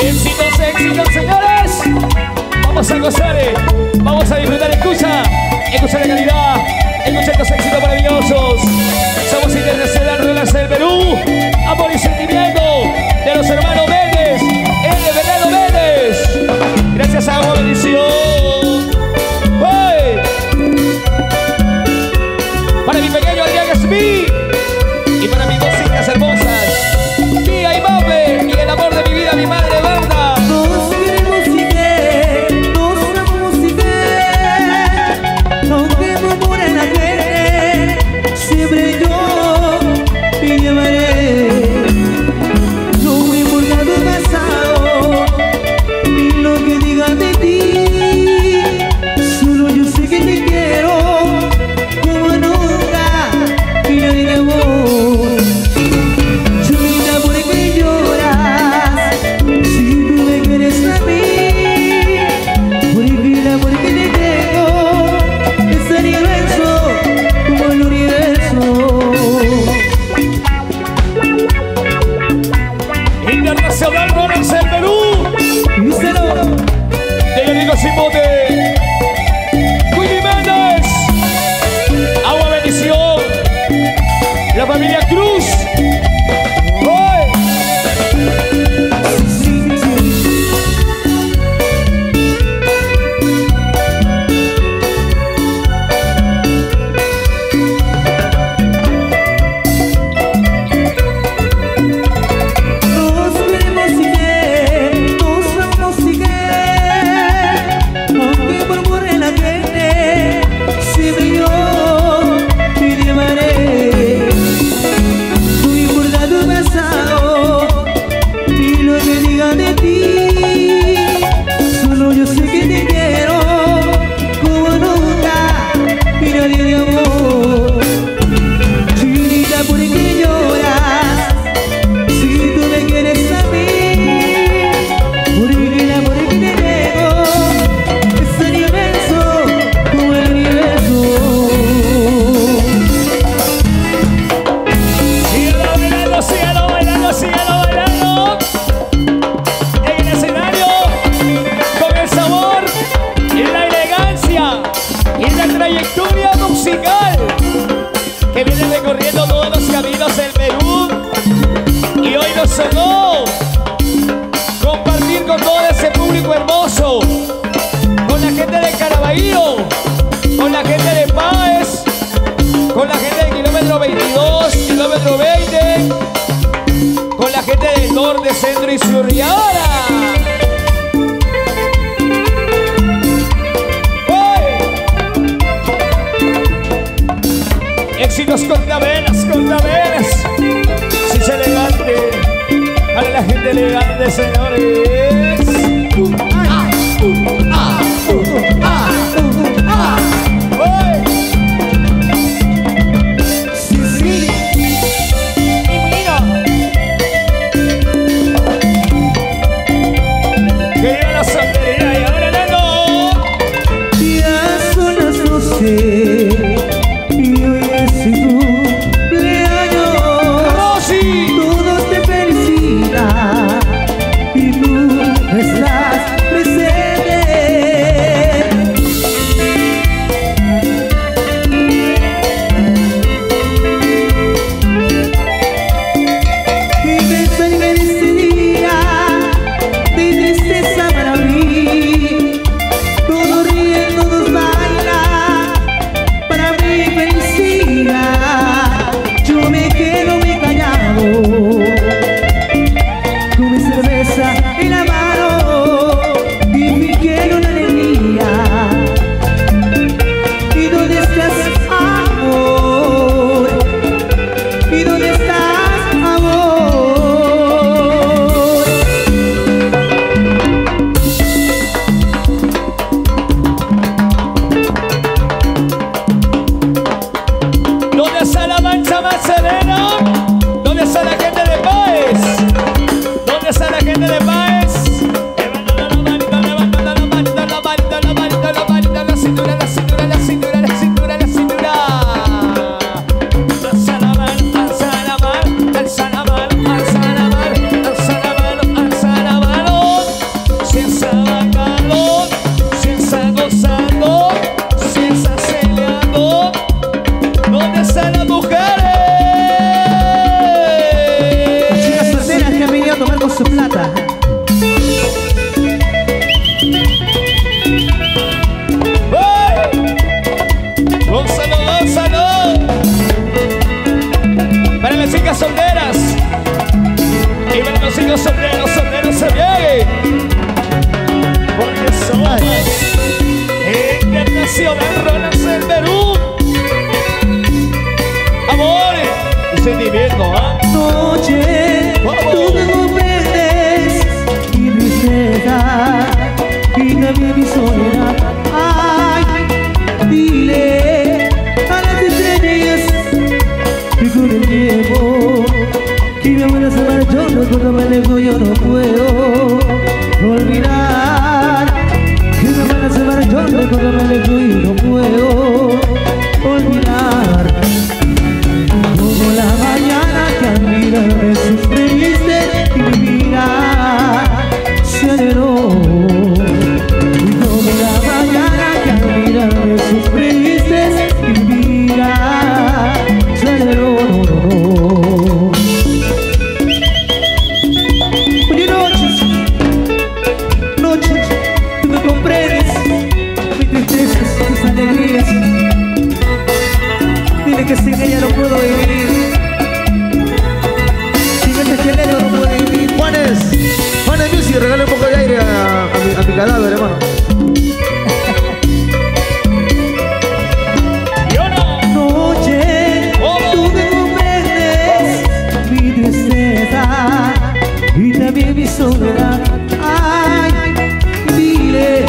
Éxitos, éxitos, señores. Vamos a gozar, eh. vamos a disfrutar. Escucha, escucha de calidad, escucha estos éxitos maravillosos. Somos Internacional Ruedas del Perú. Amor y sentimiento. Flores, el Perú. Díselo. De Diego Simote. vecinos con tabelas, con tabelas. Si se elegante, a la gente elegante, señores. la mi soledad Ay, dile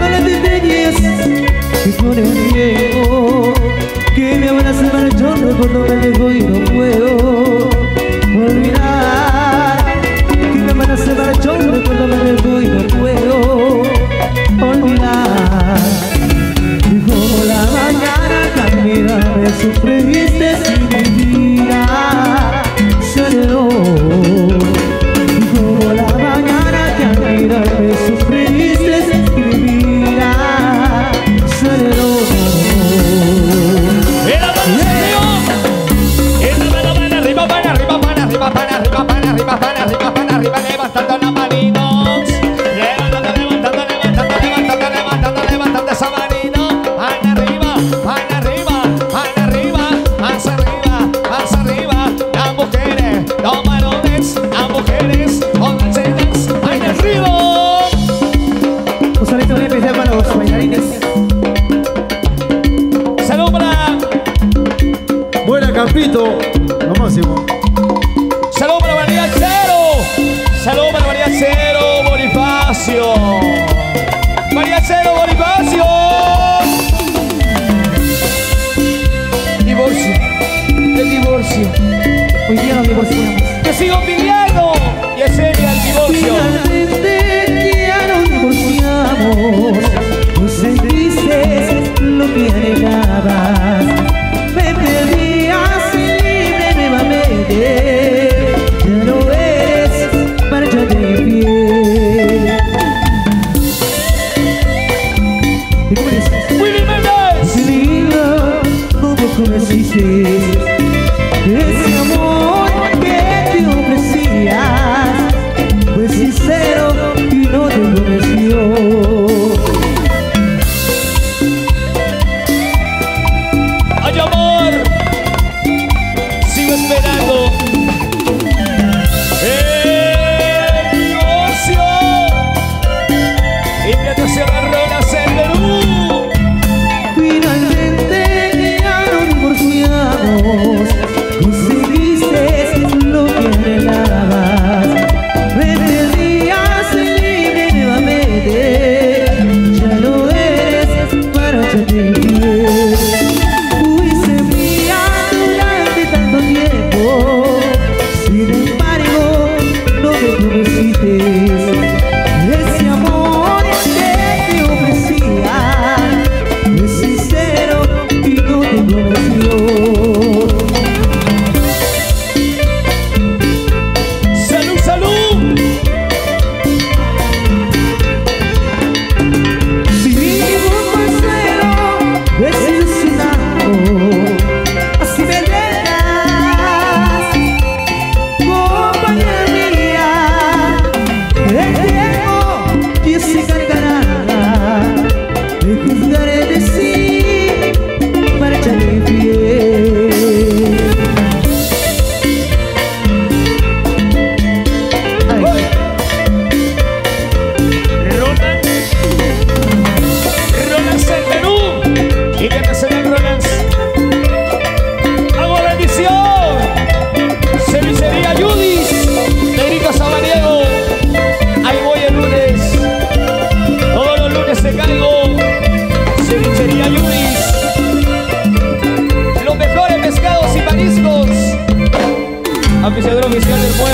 a la detalles que con el tiempo que me abraza para yo recuerdo me lejos y no puedo olvidar. Que me abraza para yo recuerdo me lejos y no puedo. Campito biên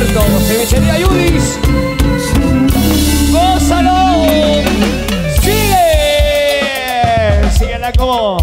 Alberto, Cevichería Yudis. ¡Gózalo! ¡Sigue! Síguela como